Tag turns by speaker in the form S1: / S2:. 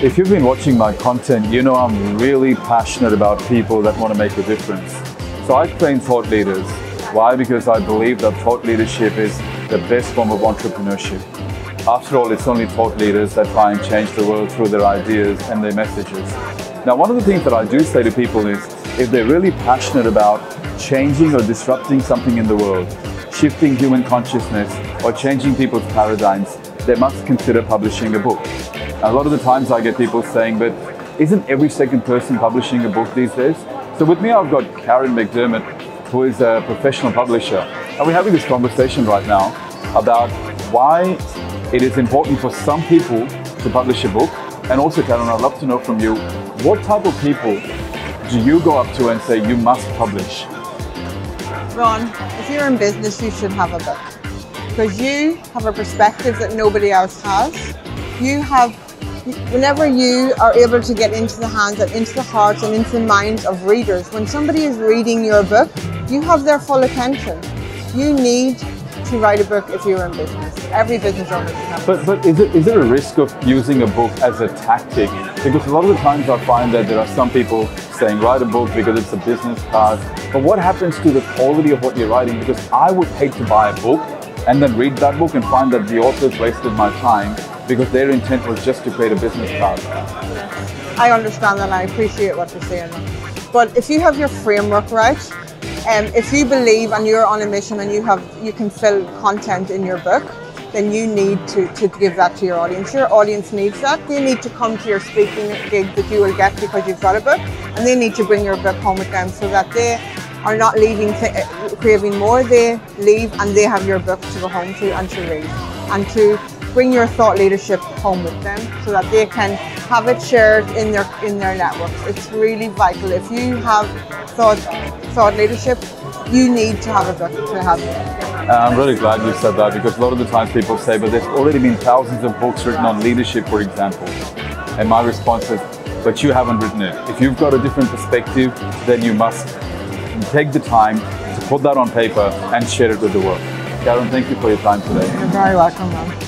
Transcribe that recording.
S1: If you've been watching my content, you know I'm really passionate about people that want to make a difference. So I train thought leaders. Why? Because I believe that thought leadership is the best form of entrepreneurship. After all, it's only thought leaders that try and change the world through their ideas and their messages. Now, one of the things that I do say to people is, if they're really passionate about changing or disrupting something in the world, shifting human consciousness, or changing people's paradigms, they must consider publishing a book. A lot of the times I get people saying, but isn't every second person publishing a book these days? So with me, I've got Karen McDermott, who is a professional publisher. And we're having this conversation right now about why it is important for some people to publish a book. And also, Karen, I'd love to know from you, what type of people do you go up to and say, you must publish?
S2: Ron, if you're in business, you should have a book because you have a perspective that nobody else has. You have whenever you are able to get into the hands and into the hearts and into the minds of readers, when somebody is reading your book, you have their full attention. You need to write a book if you're in business. Every business owner should.
S1: But but is it is there a risk of using a book as a tactic? Because a lot of the times I find that there are some people saying write a book because it's a business card. But what happens to the quality of what you're writing? Because I would hate to buy a book and then read that book and find that the author's wasted my time because their intent was just to create a business card.
S2: I understand and I appreciate what you're saying. But if you have your framework right, um, if you believe and you're on a mission and you have you can fill content in your book, then you need to, to give that to your audience. Your audience needs that. They need to come to your speaking gig that you will get because you've got a book, and they need to bring your book home with them so that they are not leaving craving more. They leave and they have your book to go home to and to read and to bring your thought leadership home with them so that they can have it shared in their in their networks. It's really vital. If you have thought thought leadership, you need to have a book to have it.
S1: Uh, I'm really glad you said that because a lot of the times people say, but there's already been thousands of books written on leadership, for example. And my response is, but you haven't written it. If you've got a different perspective, then you must take the time to put that on paper and share it with the world. Karen, thank you for your time today.
S2: You're very welcome, man.